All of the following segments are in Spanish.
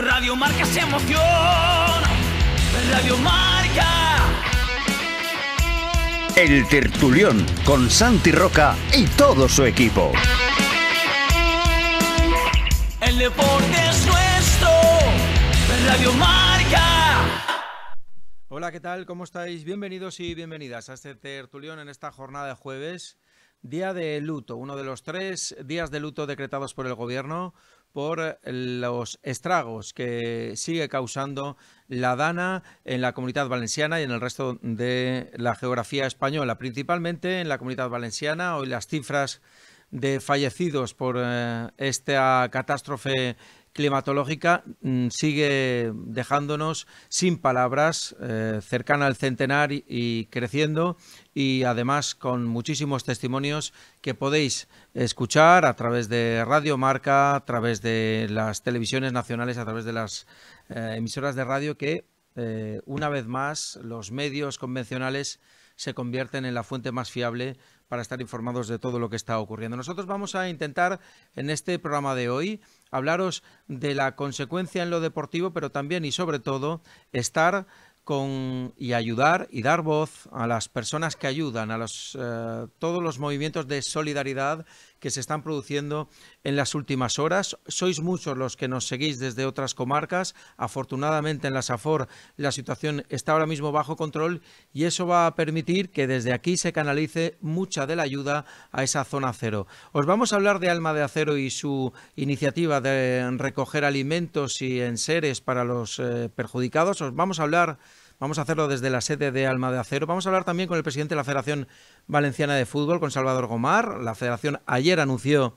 Radio Marca se emoción. Radio Marca. El Tertulión con Santi Roca y todo su equipo. El deporte es nuestro. Radio Marca. Hola, ¿qué tal? ¿Cómo estáis? Bienvenidos y bienvenidas a este tertulión en esta jornada de jueves, día de luto, uno de los tres días de luto decretados por el gobierno por los estragos que sigue causando la Dana en la comunidad valenciana y en el resto de la geografía española, principalmente en la comunidad valenciana. Hoy las cifras de fallecidos por eh, esta catástrofe climatológica mm, sigue dejándonos sin palabras, eh, cercana al centenar y, creciendo y además con muchísimos testimonios que podéis escuchar a través de Radio Marca, a través de las televisiones nacionales, a través de las eh, emisoras de radio que eh, una vez más los medios convencionales se convierten en la fuente más fiable para estar informados de todo lo que está ocurriendo. Nosotros vamos a intentar en este programa de hoy hablaros de la consecuencia en lo deportivo, pero también y sobre todo estar con, y ayudar y dar voz a las personas que ayudan, a los, eh, todos los movimientos de solidaridad que se están produciendo en las últimas horas. Sois muchos los que nos seguís desde otras comarcas. Afortunadamente en la SAFOR la situación está ahora mismo bajo control y eso va a permitir que desde aquí se canalice mucha de la ayuda a esa zona cero. Os vamos a hablar de Alma de Acero y su iniciativa de recoger alimentos y enseres para los eh, perjudicados. Os vamos a hablar Vamos a hacerlo desde la sede de Alma de Acero. Vamos a hablar también con el presidente de la Federación Valenciana de Fútbol, con Salvador Gomar. La federación ayer anunció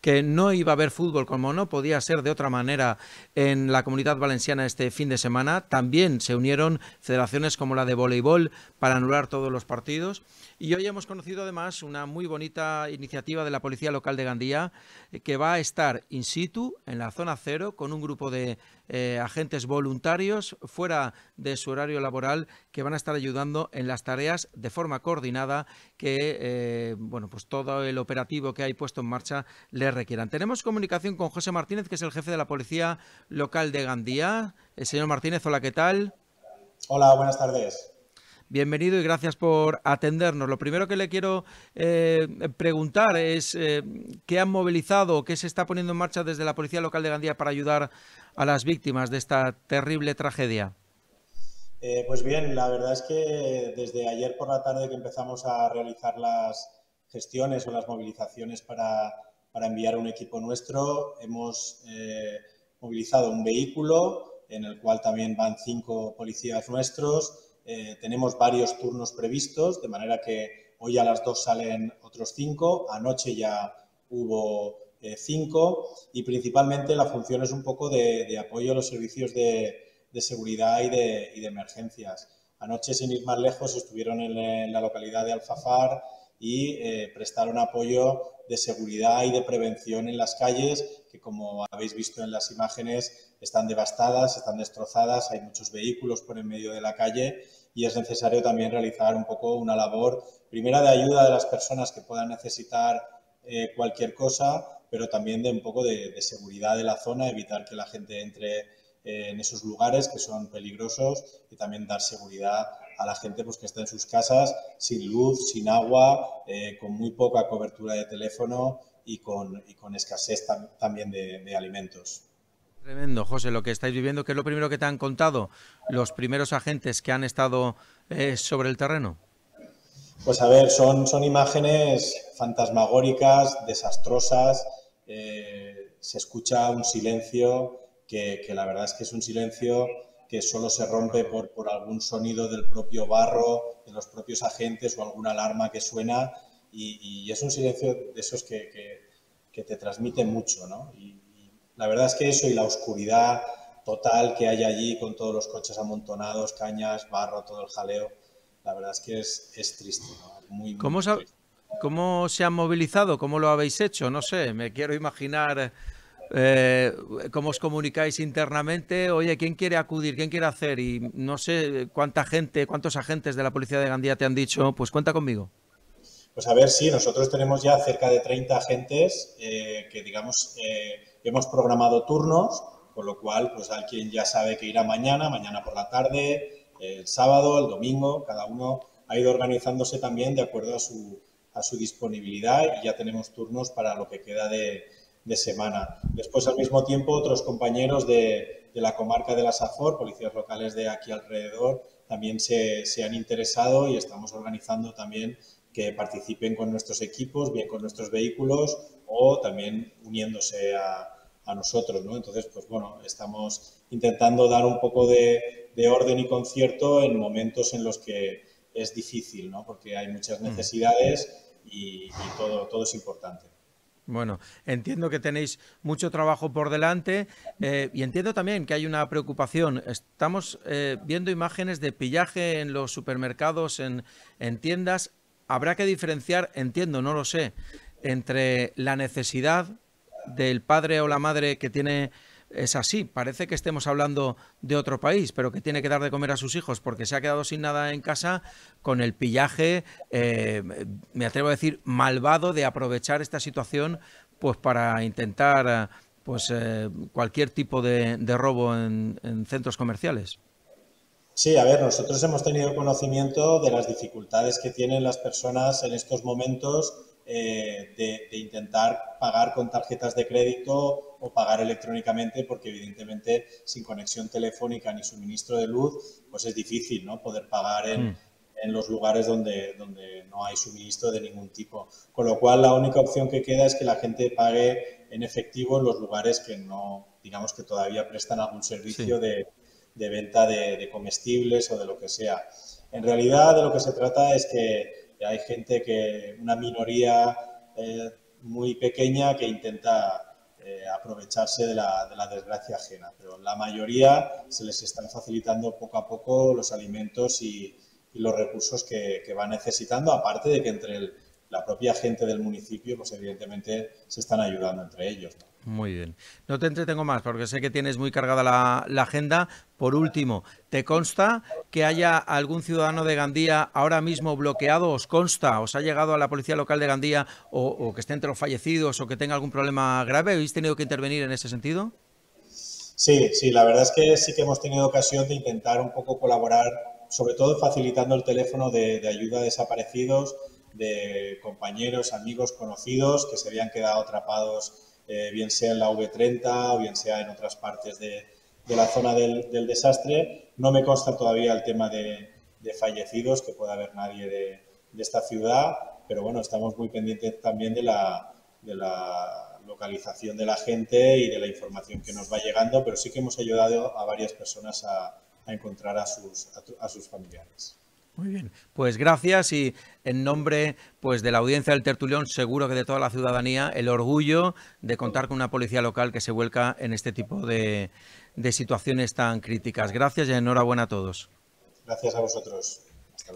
que no iba a haber fútbol como no podía ser de otra manera en la comunidad valenciana este fin de semana. También se unieron federaciones como la de voleibol para anular todos los partidos. Y hoy hemos conocido además una muy bonita iniciativa de la Policía Local de Gandía eh, que va a estar in situ en la zona cero con un grupo de eh, agentes voluntarios fuera de su horario laboral que van a estar ayudando en las tareas de forma coordinada que eh, bueno pues todo el operativo que hay puesto en marcha le requieran. Tenemos comunicación con José Martínez, que es el jefe de la Policía Local de Gandía. El señor Martínez, hola, ¿qué tal? Hola, buenas tardes. Bienvenido y gracias por atendernos. Lo primero que le quiero eh, preguntar es qué han movilizado, qué se está poniendo en marcha desde la Policía Local de Gandía para ayudar a las víctimas de esta terrible tragedia? Eh, pues bien, la verdad es que desde ayer por la tarde que empezamos a realizar las gestiones o las movilizaciones para, enviar un equipo nuestro, hemos eh, movilizado un vehículo en el cual también van cinco policías nuestros. Eh, tenemos varios turnos previstos, de manera que hoy a las dos salen otros cinco. Anoche ya hubo eh, cinco y principalmente la función es un poco de, apoyo a los servicios de, seguridad y de, emergencias. Anoche, sin ir más lejos, estuvieron en, la localidad de Alfafar y eh, prestaron apoyo de seguridad y de prevención en las calles, que como habéis visto en las imágenes están devastadas, están destrozadas, hay muchos vehículos por en medio de la calle y es necesario también realizar un poco una labor, primera de ayuda de las personas que puedan necesitar eh, cualquier cosa pero también de un poco de, seguridad de la zona, evitar que la gente entre eh, en esos lugares que son peligrosos y también dar seguridad a la gente pues, que está en sus casas sin luz, sin agua, eh, con muy poca cobertura de teléfono y con, y con escasez también de, alimentos. Tremendo, José, lo que estáis viviendo, ¿qué es lo primero que te han contado los primeros agentes que han estado eh, sobre el terreno? Pues a ver, son, son imágenes fantasmagóricas, desastrosas, eh, se escucha un silencio que, la verdad es que es un silencio que solo se rompe por, por, algún sonido del propio barro, de los propios agentes o alguna alarma que suena y, es un silencio de esos que, que, te transmite mucho, ¿no? Y, la verdad es que eso y la oscuridad total que hay allí con todos los coches amontonados, cañas, barro, todo el jaleo, la verdad es que es, es triste, Muy, ¿Cómo, ¿Cómo se han movilizado? ¿Cómo lo habéis hecho? No sé, me quiero imaginar eh, cómo os comunicáis internamente. Oye, ¿quién quiere acudir? ¿Quién quiere hacer? Y no sé cuánta gente, cuántos agentes de la Policía de Gandía te han dicho, pues cuenta conmigo. Pues a ver, sí, nosotros tenemos ya cerca de 30 agentes eh, que, digamos, eh, hemos programado turnos Con lo cual, pues alguien ya sabe que irá mañana, mañana por la tarde, el sábado, el domingo, cada uno ha ido organizándose también de acuerdo a su, a su disponibilidad y ya tenemos turnos para lo que queda de, de semana. Después, al mismo tiempo, otros compañeros de, de, la comarca de la Safor, policías locales de aquí alrededor, también se, se, han interesado y estamos organizando también que participen con nuestros equipos, bien con nuestros vehículos o también uniéndose a, a nosotros. ¿no? Entonces, pues bueno, estamos intentando dar un poco de, de, orden y concierto en momentos en los que es difícil, ¿no? porque hay muchas mm. necesidades y, y todo, todo es importante. Bueno, entiendo que tenéis mucho trabajo por delante eh, y entiendo también que hay una preocupación. Estamos eh, viendo imágenes de pillaje en los supermercados, en, en tiendas. Habrá que diferenciar, entiendo, no lo sé, entre la necesidad del padre o la madre que tiene es así. Parece que estemos hablando de otro país, pero que tiene que dar de comer a sus hijos porque se ha quedado sin nada en casa con el pillaje, eh, me atrevo a decir, malvado de aprovechar esta situación pues para intentar pues eh, cualquier tipo de, robo en centros comerciales. Sí, a ver, nosotros hemos tenido conocimiento de las dificultades que tienen las personas en estos momentos eh, de, de, intentar pagar con tarjetas de crédito o pagar electrónicamente, porque evidentemente sin conexión telefónica ni suministro de luz, pues es difícil ¿no? poder pagar en, mm. en los lugares donde, donde no hay suministro de ningún tipo. Con lo cual, la única opción que queda es que la gente pague en efectivo en los lugares que no, digamos que todavía prestan algún servicio sí. de, de, venta de, de comestibles o de lo que sea. En realidad, de lo que se trata es que hay gente que, una minoría eh, muy pequeña que intenta eh, aprovecharse de la, de la, desgracia ajena, pero la mayoría se les están facilitando poco a poco los alimentos y, los recursos que, van necesitando, aparte de que entre la propia gente del municipio, pues evidentemente se están ayudando entre ellos. Muy bien. No te entretengo más porque sé que tienes muy cargada la, agenda. Por último, ¿te consta que haya algún ciudadano de Gandía ahora mismo bloqueado? ¿Os consta? ¿Os ha llegado a la policía local de Gandía o, o que esté entre los fallecidos o que tenga algún problema grave? ¿Habéis tenido que intervenir en ese sentido? Sí, sí, la verdad es que sí que hemos tenido ocasión de intentar un poco colaborar, sobre todo facilitando el teléfono de, de ayuda a desaparecidos, de compañeros, amigos, conocidos que se habían quedado atrapados eh, bien sea en la V30 o bien sea en otras partes de, la zona del, desastre. No me consta todavía el tema de, fallecidos, que pueda haber nadie de, esta ciudad, pero bueno, estamos muy pendientes también de la, localización de la gente y de la información que nos va llegando, pero sí que hemos ayudado a varias personas a, encontrar a sus familiares. Muy bien, pues gracias y en nombre pues de la audiencia del tertulión, seguro que de toda la ciudadanía, el orgullo de contar con una policía local que se vuelca en este tipo de, de situaciones tan críticas. Gracias y enhorabuena a todos. Gracias a vosotros.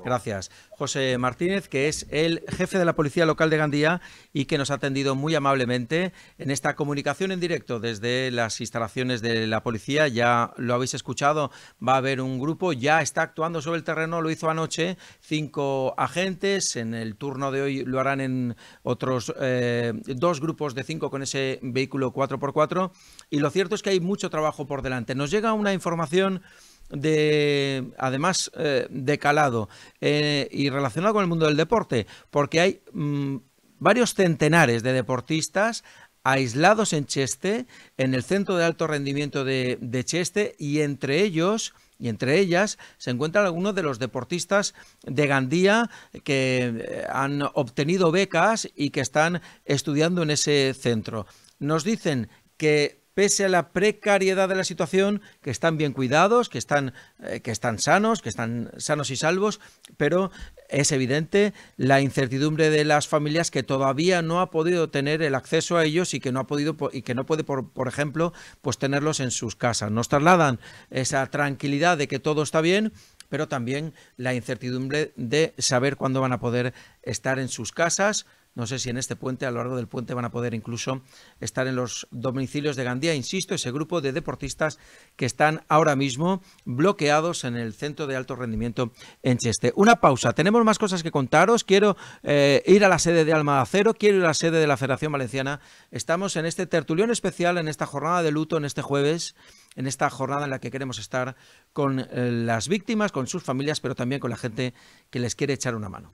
Gracias. José Martínez, que es el jefe de la Policía Local de Gandía y que nos ha atendido muy amablemente en esta comunicación en directo desde las instalaciones de la policía. Ya lo habéis escuchado, va a haber un grupo, ya está actuando sobre el terreno, lo hizo anoche, cinco agentes, en el turno de hoy lo harán en otros eh, dos grupos de cinco con ese vehículo 4x4 y lo cierto es que hay mucho trabajo por delante. Nos llega una información de además eh, de calado eh, y relacionado con el mundo del deporte, porque hay mmm, varios centenares de deportistas aislados en Cheste, en el centro de alto rendimiento de, de Cheste, y entre ellos y entre ellas se encuentran algunos de los deportistas de Gandía que eh, han obtenido becas y que están estudiando en ese centro. Nos dicen que pese a la precariedad de la situación, que están bien cuidados, que están, eh, que están sanos, que están sanos y salvos, pero es evidente la incertidumbre de las familias que todavía no ha podido tener el acceso a ellos y que no ha podido y que no puede por, por ejemplo pues tenerlos en sus casas. Nos trasladan esa tranquilidad de que todo está bien pero también la incertidumbre de saber cuándo van a poder estar en sus casas no sé si en este puente, a lo largo del puente, van a poder incluso estar en los domicilios de Gandía. Insisto, ese grupo de deportistas que están ahora mismo bloqueados en el centro de alto rendimiento en Cheste. Una pausa. Tenemos más cosas que contaros. Quiero eh, ir a la sede de Alma de Acero, quiero ir a la sede de la Federación Valenciana. Estamos en este tertulión especial, en esta jornada de luto, en este jueves en esta jornada en la que queremos estar con eh, las víctimas, con sus familias, pero también con la gente que les quiere echar una mano.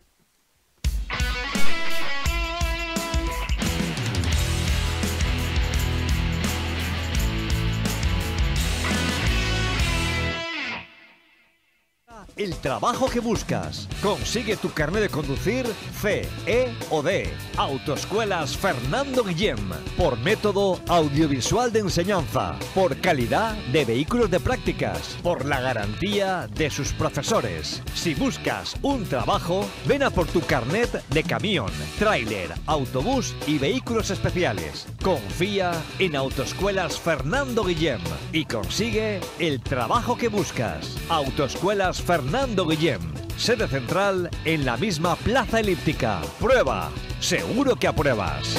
El trabajo que buscas. Consigue tu carnet de conducir C, E o D. Autoescuelas Fernando Guillem. Por método audiovisual de enseñanza. Por calidad de vehículos de prácticas. Por la garantía de sus profesores. Si buscas un trabajo, ven a por tu carnet de camión, tráiler, autobús y vehículos especiales. Confía en Autoescuelas Fernando Guillem y consigue el trabajo que buscas. Autoescuelas Fernando Guillem, sede central en la misma plaza elíptica. Prueba, seguro que apruebas.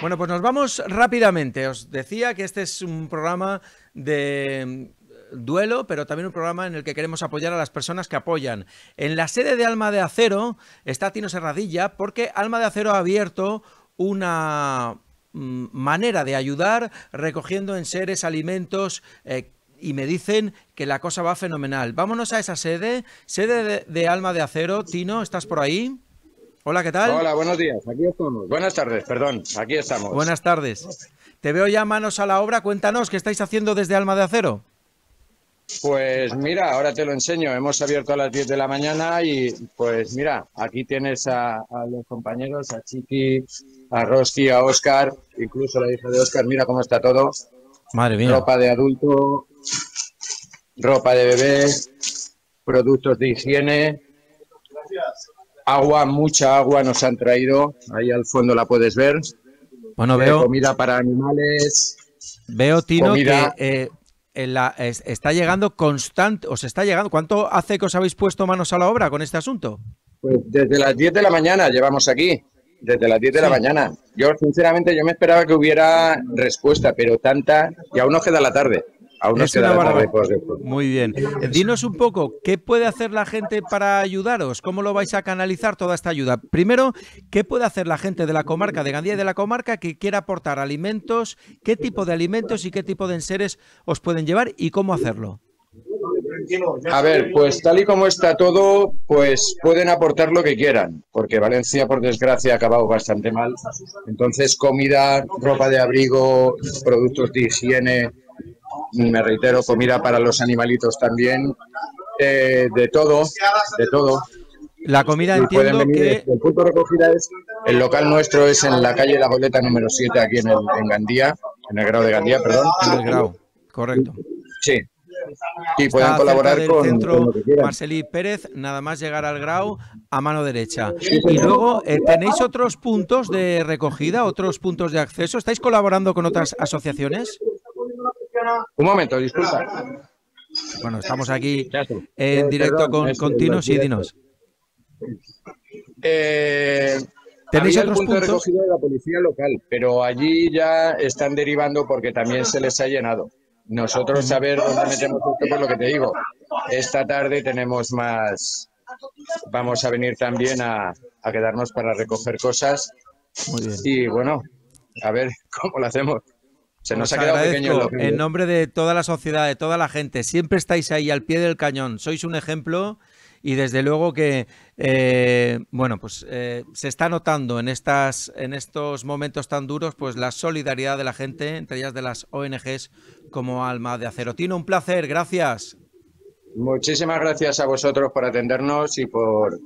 Bueno, pues nos vamos rápidamente. Os decía que este es un programa de duelo, pero también un programa en el que queremos apoyar a las personas que apoyan. En la sede de Alma de Acero está Tino Serradilla porque Alma de Acero ha abierto una mm, manera de ayudar recogiendo en seres alimentos eh, y me dicen que la cosa va fenomenal. Vámonos a esa sede, sede de, de Alma de Acero. Tino, ¿estás por ahí? Hola, ¿qué tal? Hola, buenos días. Aquí estamos. Buenas tardes, perdón. Aquí estamos. Buenas tardes. Te veo ya manos a la obra. Cuéntanos, ¿qué estáis haciendo desde Alma de Acero? Pues mira, ahora te lo enseño. Hemos abierto a las 10 de la mañana y pues mira, aquí tienes a, a los compañeros, a Chiqui, a Roski, a Oscar, incluso la hija de Oscar. Mira cómo está todo. Madre mía. Ropa de adulto, ropa de bebé, productos de higiene, agua, mucha agua nos han traído. Ahí al fondo la puedes ver. Bueno, Eh, veo, comida para animales. veo Tino, comida. que eh, la- es- está llegando constante, os está llegando. ¿Cuánto hace que os habéis puesto manos a la obra con este asunto? Pues desde las 10 de la mañana llevamos aquí, desde las 10 de la mañana. Yo, sinceramente, yo me esperaba que hubiera respuesta, pero tanta, y aún nos queda la tarde. Aún Es una después. Muy bien. Eh, Dinos un poco, ¿qué puede hacer la gente para ayudaros? ¿Cómo lo vais a canalizar toda esta ayuda? Primero, ¿qué puede hacer la gente de la comarca, de Gandía y de la comarca, que quiera aportar alimentos? ¿Qué tipo de alimentos y qué tipo de enseres os pueden llevar y cómo hacerlo? A ver, pues tal y como está todo, pues pueden aportar lo que quieran, porque Valencia, por desgracia, ha acabado bastante mal. Entonces, comida, ropa de abrigo, productos de higiene, me reitero, comida para los animalitos también, eh, de todo, de todo. La comida Y pueden entiendo venir, que... el punto de recogida es, el local nuestro es en la calle La Goleta número 7, aquí en, el, en Gandía, en el grado de Gandía, perdón. En el Grau, correcto. Sí. Y pueden Está colaborar del con, centro con. Marcelí Pérez, nada más llegar al Grau a mano derecha. Y luego, eh, ¿tenéis otros puntos de recogida, otros puntos de acceso? ¿Estáis colaborando con otras asociaciones? Un momento, disculpa. Bueno, estamos aquí en Eh, directo perdón, con, es con el Tino, sí, directo. dinos. Eh, ¿Tenéis había el otros punto de puntos? recogida de la policía local, pero allí ya están derivando porque también se les ha llenado. Nosotros saber dónde metemos esto, por lo que te digo. Esta tarde tenemos más. Vamos a venir también a, a quedarnos para recoger cosas Muy bien. y bueno, a ver cómo lo hacemos. Se nos Os ha quedado pequeño en nombre de toda la sociedad, de toda la gente. Siempre estáis ahí al pie del cañón. Sois un ejemplo y desde luego que eh, bueno pues eh, se está notando en estas en estos momentos tan duros pues la solidaridad de la gente entre ellas de las ONGs como Alma de Acero. Tino, un placer, gracias. Muchísimas gracias a vosotros por atendernos y por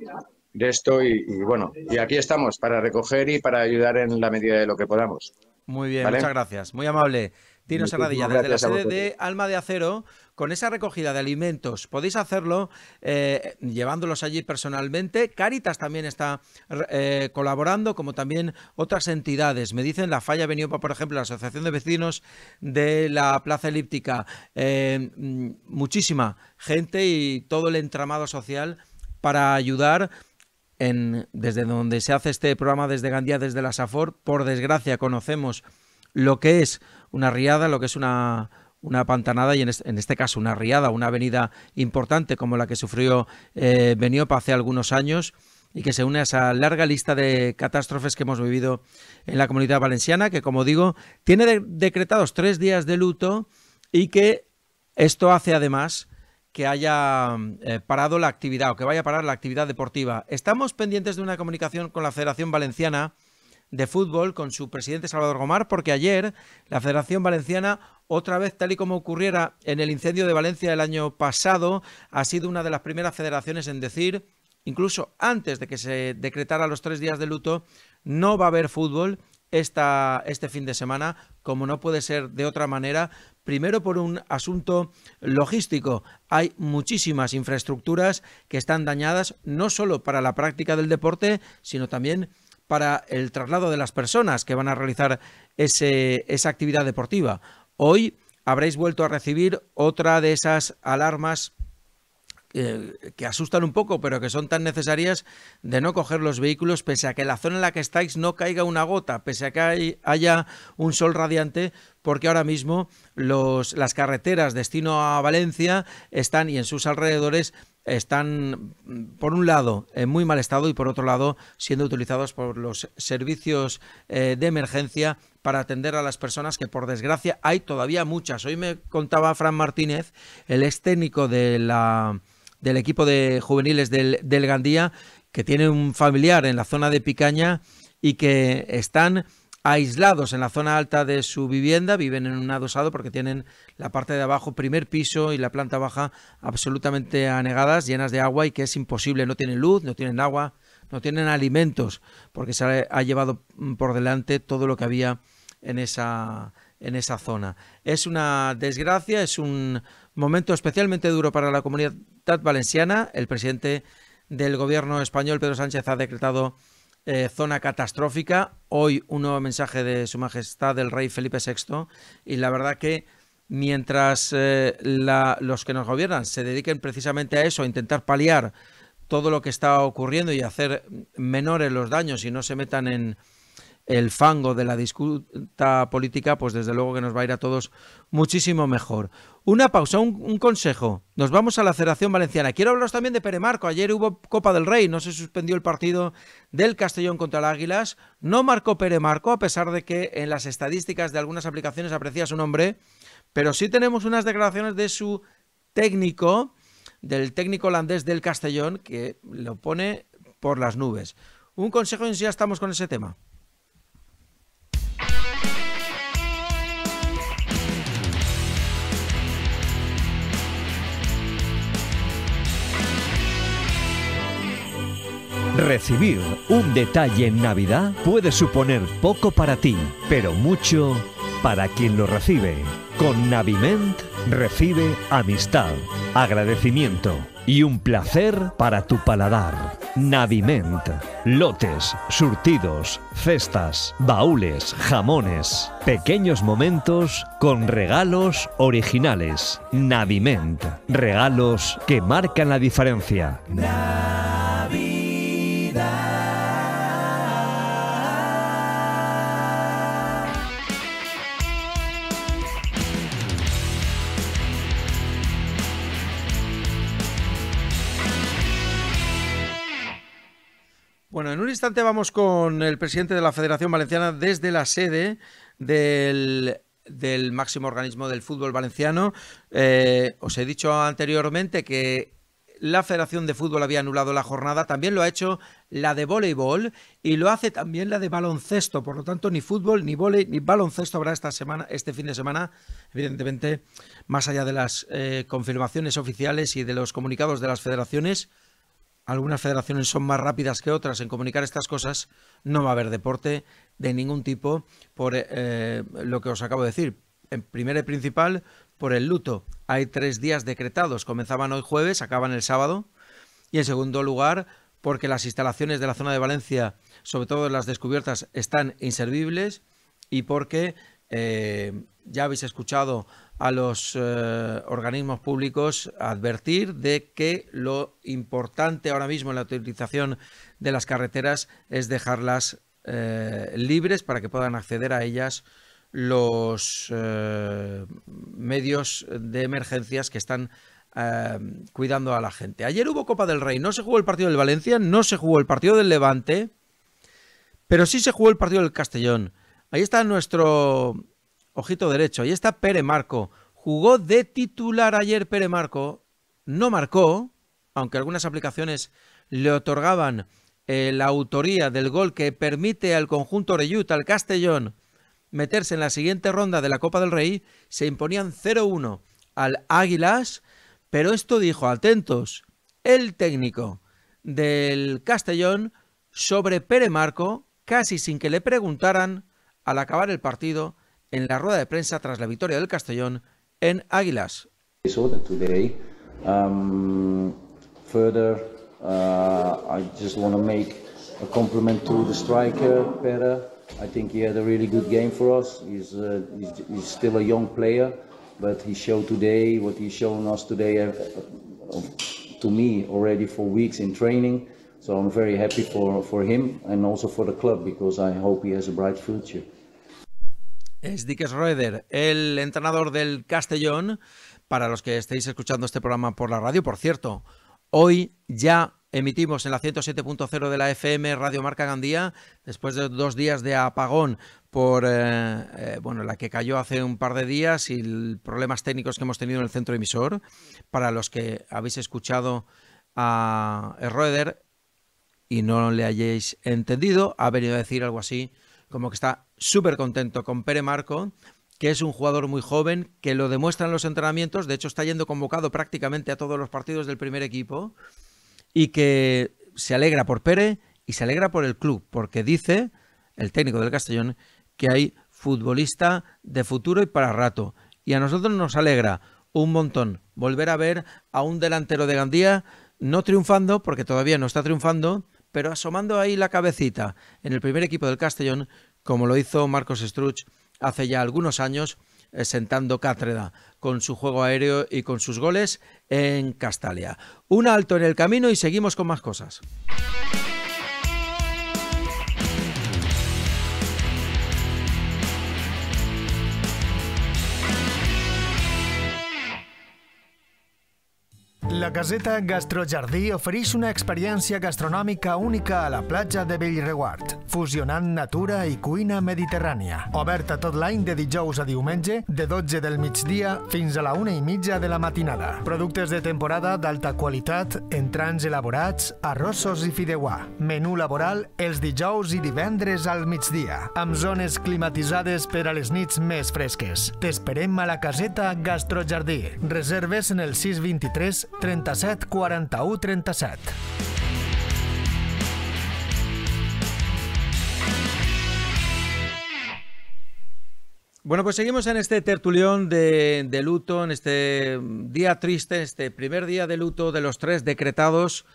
de esto y, y bueno, y aquí estamos para recoger y para ayudar en la medida de lo que podamos. Muy bien, Vale. muchas gracias. Muy amable. Tino Serradilla, desde la sede de Alma de Acero, con esa recogida de alimentos. Podéis hacerlo eh, llevándolos allí personalmente. Caritas también está eh, colaborando, como también otras entidades. Me dicen la Falla Beniopa, por ejemplo, la Asociación de Vecinos de la Plaza Elíptica. Eh, mm, muchísima gente y todo el entramado social para ayudar en, desde donde se hace este programa desde Gandía, desde la SAFOR. Por desgracia conocemos lo que es una riada, lo que es una, una pantanada y en este, caso una riada, una avenida importante como la que sufrió eh, Beniopa hace algunos años y que se une a esa larga lista de catástrofes que hemos vivido en la comunidad valenciana, que como digo, tiene decretados tres días de luto y que esto hace además que haya eh, parado la actividad o que vaya a parar la actividad deportiva. Estamos pendientes de una comunicación con la Federación Valenciana de Fútbol, con su presidente Salvador Gomar, porque ayer la Federación Valenciana, otra vez tal y como ocurriera en el incendio de Valencia el año pasado, ha sido una de las primeras federaciones en decir, incluso antes de que se decretara los tres días de luto, no va a haber fútbol esta, este fin de semana, como no puede ser de otra manera, primero por un asunto logístico. Hay muchísimas infraestructuras que están dañadas, no solo para la práctica del deporte, sino también para el traslado de las personas que van a realizar ese, esa actividad deportiva. Hoy habréis vuelto a recibir otra de esas alarmas que asustan un poco, pero que son tan necesarias de no coger los vehículos, pese a que la zona en la que estáis no caiga una gota, pese a que haya un sol radiante, porque ahora mismo los, las carreteras destino a Valencia están y en sus alrededores están, por un lado, en muy mal estado y por otro lado, siendo utilizados por los servicios eh, de emergencia para atender a las personas que, por desgracia, hay todavía muchas. Hoy me contaba Fran Martínez, el ex técnico de la del equipo de juveniles del, Gandía, que tiene un familiar en la zona de Picaña y que están aislados en la zona alta de su vivienda, viven en un adosado porque tienen la parte de abajo, primer piso y la planta baja absolutamente anegadas, llenas de agua y que es imposible, no tienen luz, no tienen agua, no tienen alimentos, porque se ha llevado por delante todo lo que había en esa, en esa zona. Es una desgracia, es un momento especialmente duro para la comunidad valenciana. El presidente del gobierno español, Pedro Sánchez, ha decretado eh, zona catastrófica. Hoy un nuevo mensaje de Su Majestad el Rey Felipe VI. Y la verdad que mientras eh, los que nos gobiernan se dediquen precisamente a eso, a intentar paliar todo lo que está ocurriendo y hacer menores los daños y no se metan en, el fango de la disputa política, pues desde luego que nos va a ir a todos muchísimo mejor. Una pausa, un, consejo. Nos vamos a la Federación Valenciana. Quiero hablaros también de Peremarco. Ayer hubo Copa del Rey, no se suspendió el partido del Castellón contra el Águilas. No marcó Peremarco, a pesar de que en las estadísticas de algunas aplicaciones aprecia su nombre, pero sí tenemos unas declaraciones de su técnico, del técnico holandés del Castellón, que lo pone por las nubes. Un consejo y ya estamos con ese tema. Recibir un detalle en Navidad puede suponer poco para ti, pero mucho para quien lo recibe. Con Naviment recibe amistad, agradecimiento y un placer para tu paladar. Naviment. Lotes, surtidos, cestas, baúles, jamones. Pequeños momentos con regalos originales. Naviment. Regalos que marcan la diferencia. Instante vamos con el presidente de la Federación Valenciana desde la sede del, máximo organismo del fútbol valenciano. Eh, os he dicho anteriormente que la Federación de Fútbol había anulado la jornada, también lo ha hecho la de voleibol y lo hace también la de baloncesto. Por lo tanto, ni fútbol, ni voleibol, ni baloncesto habrá esta semana, este fin de semana. Evidentemente, más allá de las eh, confirmaciones oficiales y de los comunicados de las federaciones, algunas federaciones son más rápidas que otras en comunicar estas cosas, no va a haber deporte de ningún tipo por eh, lo que os acabo de decir. en primera y principal, por el luto. Hay tres días decretados, comenzaban hoy jueves, acaban el sábado. Y en segundo lugar, porque las instalaciones de la zona de Valencia, sobre todo las descubiertas, están inservibles y porque eh, ya habéis escuchado a los eh, organismos públicos advertir de que lo importante ahora mismo en la utilización de las carreteras es dejarlas eh, libres para que puedan acceder a ellas los medios de emergencias que están cuidando a la gente. Ayer hubo Copa del Rey, no se jugó el partido del Valencia, no se jugó el partido del Levante, pero sí se jugó el partido del Castellón. Ahí está nuestro ojito derecho, ahí está Pere Marco. Jugó de titular ayer Pere Marco, no marcó, aunque algunas aplicaciones le otorgaban eh, la autoría del gol que permite al conjunto Oreyut, al Castellón, meterse en la siguiente ronda de la Copa del Rey, se imponían 0-1 al Águilas, pero esto dijo, atentos, el técnico del Castellón sobre Pere Marco, casi sin que le preguntaran, al acabar el partido en la rueda de prensa tras la victoria del Castellón en Águilas. Um, further, uh, I just want to make a compliment to the striker, Pere. I think he had a really good game for us. He's, uh, he's, he's still a young player, but he showed today what he's shown us today uh, uh, to me already for weeks in training. So I'm very happy for, for him and also for the club because I hope he has a bright future. Es Dick Schroeder, el entrenador del Castellón. Para los que estéis escuchando este programa por la radio, por cierto, hoy ya emitimos en la 107.0 de la FM Radio Marca Gandía, después de dos días de apagón por eh, eh, bueno, la que cayó hace un par de días y problemas técnicos que hemos tenido en el centro emisor. Para los que habéis escuchado a Schroeder y no le hayáis entendido, ha venido a decir algo así como que está súper contento con Pere Marco, que es un jugador muy joven, que lo demuestra en los entrenamientos, de hecho está yendo convocado prácticamente a todos los partidos del primer equipo, y que se alegra por Pere y se alegra por el club, porque dice el técnico del Castellón que hay futbolista de futuro y para rato. Y a nosotros nos alegra un montón volver a ver a un delantero de Gandía no triunfando, porque todavía no está triunfando, pero asomando ahí la cabecita en el primer equipo del Castellón, como lo hizo Marcos Struch hace ya algunos años, eh, sentando cátedra con su juego aéreo y con sus goles en Castalia. Un alto en el camino y seguimos con más cosas. La caseta Gastrojardí ofereix una experiència gastronòmica única a la platja de Bellreguard, fusionant natura i cuina mediterrània. Oberta tot l'any de dijous a diumenge, de 12 del migdia fins a la una i mitja de la matinada. Productes de temporada d'alta qualitat, entrants elaborats, arrossos i fideuà. Menú laboral els dijous i divendres al migdia, amb zones climatitzades per a les nits més fresques. T'esperem a la caseta Gastrojardí. Reserves en el 623 37 41 37. Bueno, pues seguimos en este tertulión de, luto, en este día triste, este primer día de luto de los tres decretados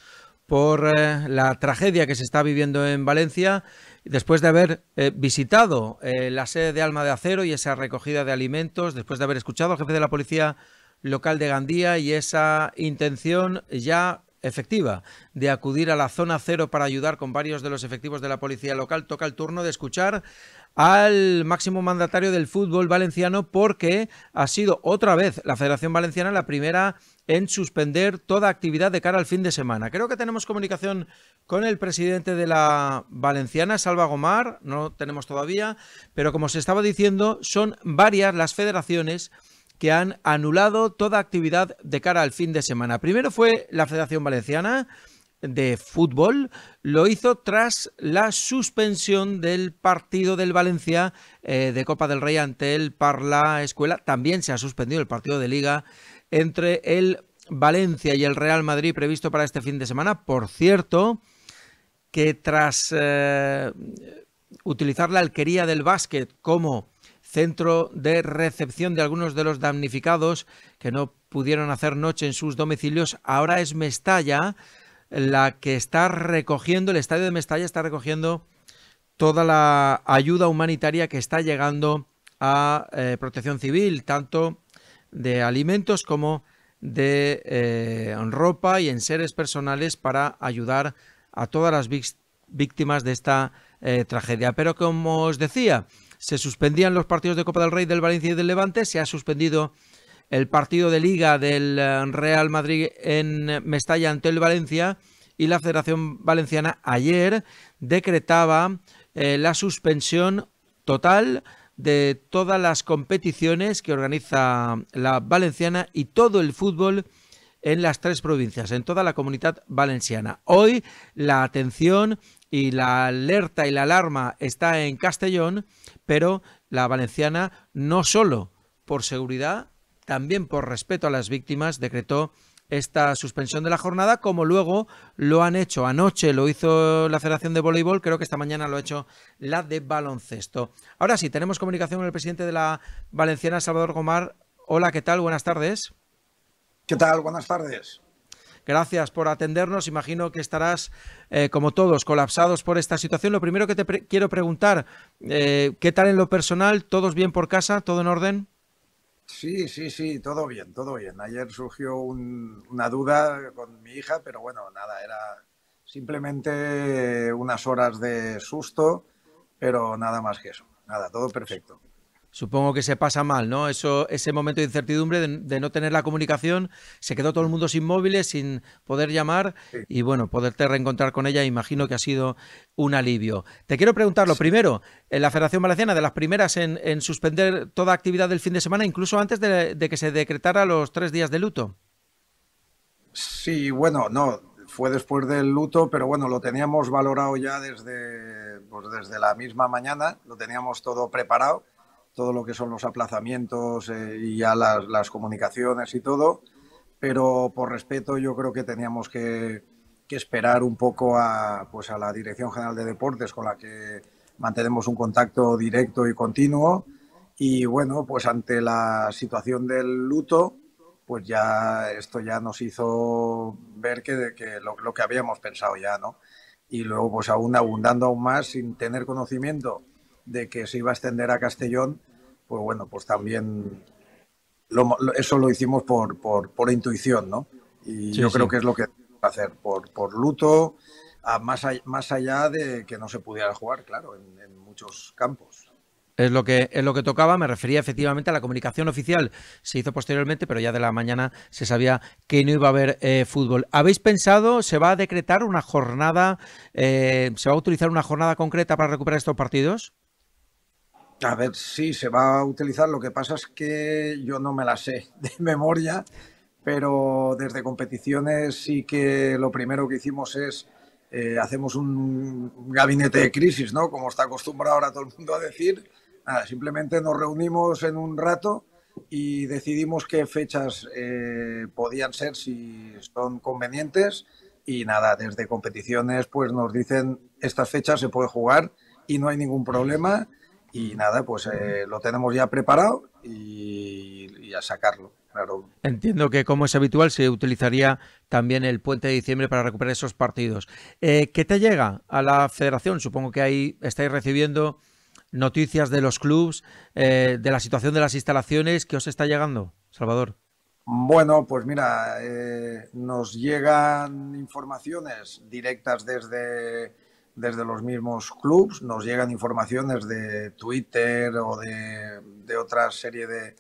por eh, la tragedia que se está viviendo en Valencia, después de haber eh, visitado eh, la sede de Alma de Acero y esa recogida de alimentos, después de haber escuchado al jefe de la policía local de Gandía y esa intención ya efectiva de acudir a la zona cero para ayudar con varios de los efectivos de la policía local, toca el turno de escuchar al máximo mandatario del fútbol valenciano porque ha sido otra vez la Federación Valenciana la primera en suspender toda actividad de cara al fin de semana. Creo que tenemos comunicación con el presidente de la Valenciana, Salva Gomar, no tenemos todavía, pero como se estaba diciendo, son varias las federaciones que han anulado toda actividad de cara al fin de semana. Primero fue la Federación Valenciana de Fútbol, lo hizo tras la suspensión del partido del Valencia eh, de Copa del Rey ante el Parla Escuela. También se ha suspendido el partido de Liga entre el Valencia y el Real Madrid previsto para este fin de semana. Por cierto, que tras eh, utilizar la alquería del básquet como centro de recepción de algunos de los damnificados que no pudieron hacer noche en sus domicilios. Ahora es Mestalla la que está recogiendo, el estadio de Mestalla está recogiendo toda la ayuda humanitaria que está llegando a eh, protección civil, tanto de alimentos como de eh, ropa y en seres personales para ayudar a todas las víctimas de esta eh, tragedia. Pero como os decía, se suspendían los partidos de Copa del Rey del Valencia y del Levante, se ha suspendido el partido de liga del eh, Real Madrid en Mestalla ante el Valencia y la Federación Valenciana ayer decretaba eh, la suspensión total de todas las competiciones que organiza la Valenciana y todo el fútbol en las tres provincias, en toda la comunidad valenciana. Hoy la atención y la alerta y la alarma está en Castellón, pero la valenciana no solo por seguridad, también por respeto a las víctimas, decretó esta suspensión de la jornada, como luego lo han hecho anoche, lo hizo la Federación de Voleibol, creo que esta mañana lo ha hecho la de baloncesto. Ahora sí, tenemos comunicación con el presidente de la Valenciana, Salvador Gomar. Hola, ¿qué tal? Buenas tardes. ¿Qué tal? Buenas tardes. Gracias por atendernos. Imagino que estarás, eh, como todos, colapsados por esta situación. Lo primero que te quiero preguntar, eh, ¿qué tal en lo personal? ¿Todos bien por casa? ¿Todo en orden? Sí, sí, sí, todo bien, todo bien. Ayer surgió una duda con mi hija, pero bueno, nada, era simplemente unas horas de susto, pero nada más que eso. Nada, todo perfecto. Supongo que se pasa mal, ¿no? Eso, ese momento de incertidumbre de, no tener la comunicación, se quedó todo el mundo sin móviles, sin poder llamar y bueno, poderte reencontrar con ella, imagino que ha sido un alivio. Te quiero preguntar lo primero, en la Federación Valenciana, de las primeras en, suspender toda actividad del fin de semana, incluso antes de, que se decretara los tres días de luto. Sí, bueno, no, fue después del luto, pero bueno, lo teníamos valorado ya desde, pues desde la misma mañana, lo teníamos todo preparado todo lo que son los aplazamientos eh, y ya las, comunicaciones y todo, pero por respeto yo creo que teníamos que, esperar un poco a, pues a la Dirección General de Deportes con la que mantenemos un contacto directo y continuo y bueno, pues ante la situación del luto, pues ya esto ya nos hizo ver que, que lo, lo, que habíamos pensado ya, ¿no? Y luego pues aún abundando aún más sin tener conocimiento de que se iba a extender a Castellón, pues bueno, pues también eso lo hicimos por, por, intuición, ¿no? Y yo creo que es lo que hacer, por, por luto, más, allá, más allá de que no se pudiera jugar, claro, en, muchos campos. Es lo, que, es lo que tocaba, me refería efectivamente a la comunicación oficial, se hizo posteriormente, pero ya de la mañana se sabía que no iba a haber eh, fútbol. ¿Habéis pensado, se va a decretar una jornada, eh, se va a utilizar una jornada concreta para recuperar estos partidos? A ver, sí, se va a utilizar. Lo que pasa es que yo no me la sé de memoria, pero desde competiciones sí que lo primero que hicimos es eh, hacemos un gabinete de crisis, ¿no? Como está acostumbrado ahora todo el mundo a decir. simplemente nos reunimos en un rato y decidimos qué fechas eh, podían ser si son convenientes y nada, desde competiciones pues nos dicen estas fechas se puede jugar y no hay ningún problema y nada, pues eh, lo tenemos ya preparado y, a sacarlo. Claro. Entiendo que, como es habitual, se utilizaría también el puente de diciembre para recuperar esos partidos. Eh, ¿Qué te llega a la federación? Supongo que ahí estáis recibiendo noticias de los clubes, eh, de la situación de las instalaciones. ¿Qué os está llegando, Salvador? Bueno, pues mira, nos llegan informaciones directas desde desde los mismos clubs, nos llegan informaciones de Twitter o de, de otra serie de,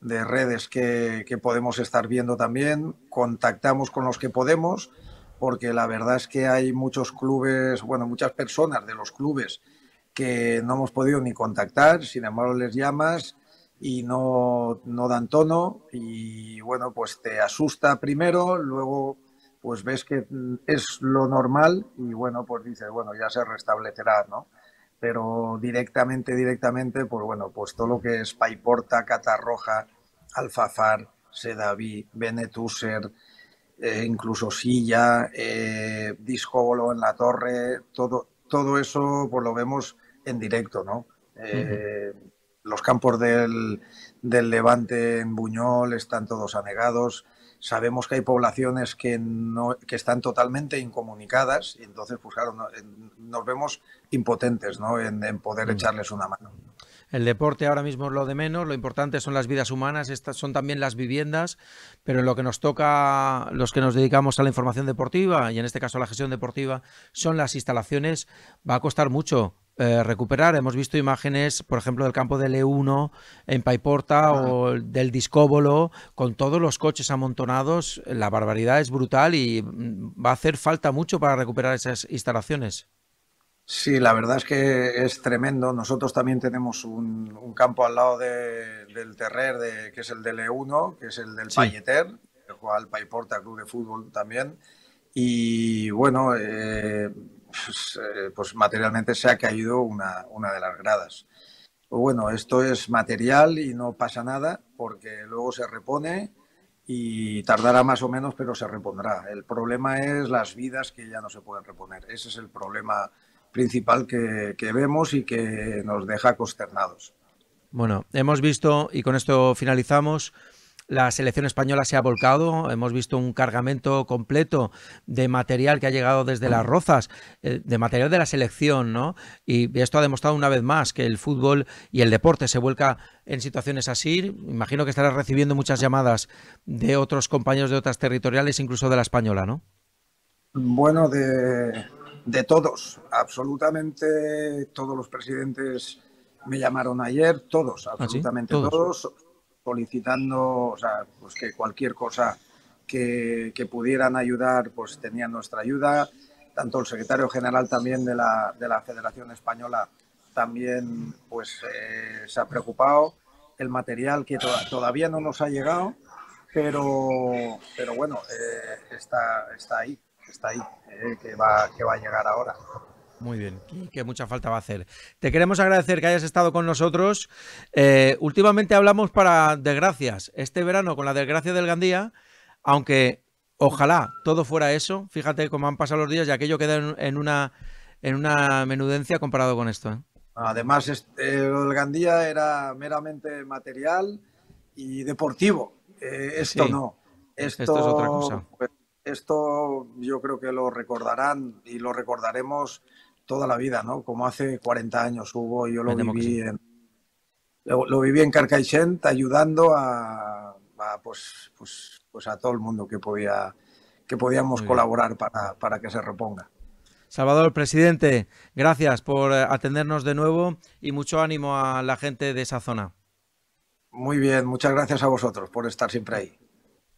de redes que, que, podemos estar viendo también, contactamos con los que podemos, porque la verdad es que hay muchos clubes, bueno, muchas personas de los clubes que no hemos podido ni contactar, sin embargo les llamas y no, no dan tono y bueno, pues te asusta primero, luego pues ves que mm, es lo normal y bueno, pues dices, bueno, ya se restablecerá, ¿no? Pero directamente, directamente, pues bueno, pues todo lo que es Paiporta, Catarroja, Alfafar, Sedaví, Benetuser, eh, incluso Silla, eh, Discóbolo en la Torre, todo, todo eso pues lo vemos en directo, ¿no? Eh, los campos del, del Levante en Buñol están todos anegados. Sabemos que hay poblaciones que, no, que están totalmente incomunicadas y entonces, pues claro, nos vemos impotentes ¿no? en, en poder mm. echarles una mano. El deporte ahora mismo es lo de menos, lo importante son las vidas humanas, estas son también las viviendas, pero en lo que nos toca, los que nos dedicamos a la información deportiva y en este caso a la gestión deportiva, son las instalaciones, va a costar mucho eh, recuperar. Hemos visto imágenes, por ejemplo, del campo del E1 en Paiporta o del Discóbolo, con todos los coches amontonados. La barbaridad es brutal y mm, va a hacer falta mucho para recuperar esas instalaciones. Sí, la verdad es que es tremendo. Nosotros también tenemos un, campo al lado del Terrer, de, que es el del E1, que es el del sí. que juega al Paiporta Club de Fútbol también. Y bueno, eh, pues, eh, pues, materialmente se ha caído una, una de las gradas. Pues bueno, esto es material y no pasa nada porque luego se repone y tardará más o menos, pero se repondrá. El problema es las vidas que ya no se pueden reponer. Ese es el problema principal que, vemos y que nos deja consternados. Bueno, hemos visto, y con esto finalizamos, la selección española se ha volcado, hemos visto un cargamento completo de material que ha llegado desde las rozas, eh, de material de la selección, ¿no? Y esto ha demostrado una vez más que el fútbol y el deporte se vuelca en situaciones así. Imagino que estarás recibiendo muchas llamadas de otros compañeros de otras territoriales, incluso de la española, ¿no? Bueno, de, de todos, absolutamente todos los presidentes me llamaron ayer, todos, ¿Ah, absolutamente todos? Solicitando o sea, pues que cualquier cosa que, pudieran ayudar, pues tenían nuestra ayuda. Tanto el secretario general también de la, de la Federación Española también pues, eh, se ha preocupado. El material que todavía no nos ha llegado, pero, pero bueno, eh, está, está ahí está ahí, eh, que, va, que va a llegar ahora. Muy bien, y que mucha falta va a hacer. Te queremos agradecer que hayas estado con nosotros. Eh, últimamente hablamos para desgracias. Este verano con la desgracia del Gandía, aunque ojalá todo fuera eso, fíjate cómo han pasado los días y aquello queda en, una, en una menudencia comparado con esto. ¿eh? Además, el Gandía era meramente material y deportivo. esto no. Esto, es otra cosa. Pues, esto yo creo que lo recordarán y lo recordaremos toda la vida, ¿no? Como hace 40 años hubo, yo lo viví en, lo, viví en Carcaixent ayudando a, pues, pues, pues, a todo el mundo que podía que podíamos colaborar para, para que se reponga. Salvador, presidente, gracias por eh, atendernos de nuevo y mucho ánimo a la gente de esa zona. Muy bien, muchas gracias a vosotros por estar siempre ahí.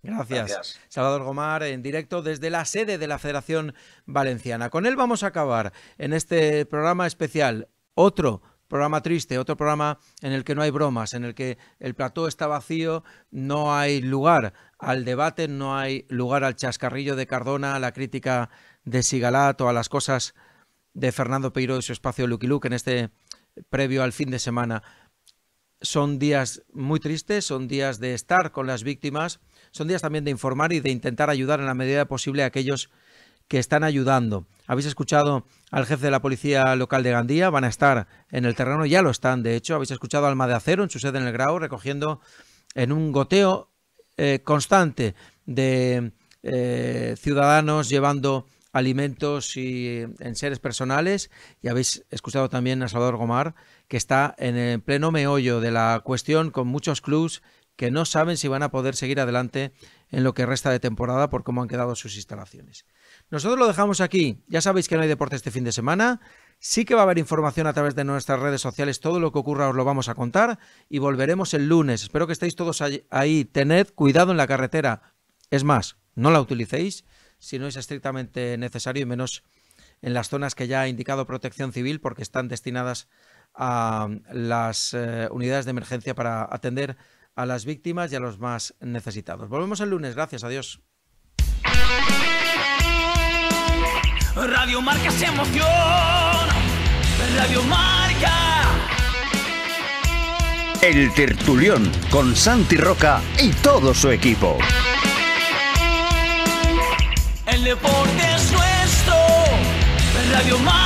Gracias. Salvador Gomar en directo desde la sede de la Federación Valenciana. Con él vamos a acabar en este programa especial. Otro programa triste, otro programa en el que no hay bromas, en el que el plató está vacío, no hay lugar al debate, no hay lugar al chascarrillo de Cardona, a la crítica de Sigalat o a las cosas de Fernando Peiro y su espacio Lucky Luke en este previo al fin de semana. Son días muy tristes, son días de estar con las víctimas, son días también de informar y de intentar ayudar en la medida posible a aquellos que están ayudando. Habéis escuchado al jefe de la policía local de Gandía, van a estar en el terreno, ya lo están, de hecho. Habéis escuchado al Alma de Acero en su sede en el Grau, recogiendo en un goteo eh, constante de eh, ciudadanos llevando alimentos y en seres personales. Y habéis escuchado también a Salvador Gomar, que está en el pleno meollo de la cuestión con muchos clubs que no saben si van a poder seguir adelante en lo que resta de temporada por cómo han quedado sus instalaciones. Nosotros lo dejamos aquí. Ya sabéis que no hay deporte este fin de semana. Sí que va a haber información a través de nuestras redes sociales. Todo lo que ocurra os lo vamos a contar y volveremos el lunes. Espero que estéis todos ahí. Tened cuidado en la carretera. Es más, no la utilicéis si no es estrictamente necesario y menos en las zonas que ya ha indicado Protección Civil porque están destinadas a las eh, unidades de emergencia para atender a las víctimas y a los más necesitados. Volvemos el lunes, gracias, adiós. Radio Marca se emoción. Radio Marca. El Tertulión con Santi Roca y todo su equipo. El deporte es nuestro. Radio Marca.